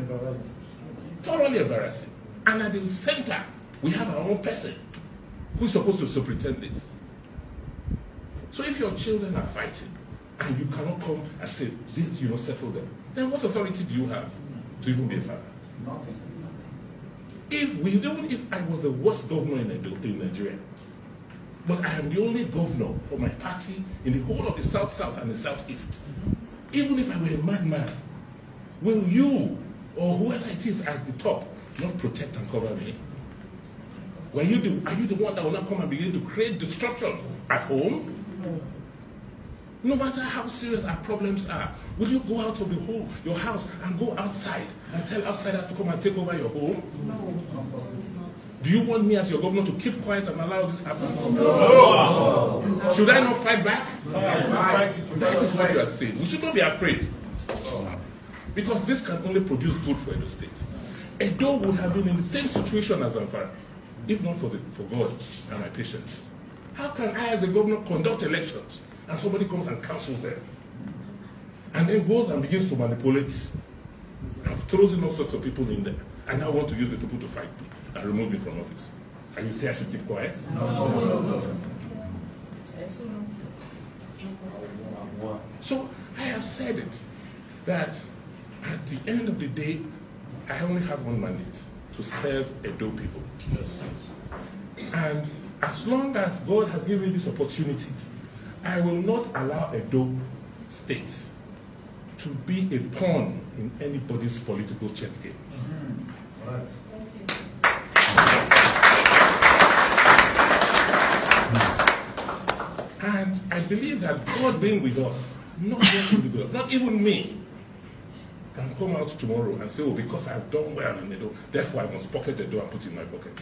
embarrassing. Thoroughly embarrassing. And at the center, we have our own person who's supposed to superintend this. So if your children are fighting and you cannot come and say, this, you know, settle them, then what authority do you have to even be a father? Nothing. If we, even if I was the worst governor in, in Nigeria, but I am the only governor for my party in the whole of the South South and the Southeast, even if I were a madman, will you or whoever it is at the top not protect and cover me? Were you the, are you the one that will not come and begin to create destruction at home? No matter how serious our problems are, will you go out of the home, your house, and go outside and tell outsiders to come and take over your home? Possible. Do you want me as your governor to keep quiet and allow this happen? No. Should I not fight back? That is what you are saying. We should not be afraid. Because this can only produce good for Edo State. Edo would have been in the same situation as Zamfara, if not for, the, for God and my patience. How can I, as a governor, conduct elections and somebody comes and cancels them? And then goes and begins to manipulate and throws in all sorts of people in there. And now want to use the people to fight me and remove me from office. And you say I should keep quiet? No. So I have said it that at the end of the day, I only have one mandate to serve Edo people. Yes. And as long as God has given me this opportunity, I will not allow Edo State to be a pawn in anybody's political chess game. Mm-hmm. And I believe that God being with us, not just with us, not even me, can come out tomorrow and say, oh, because I've done well in Edo, therefore I must pocket Edo and put it in my pocket.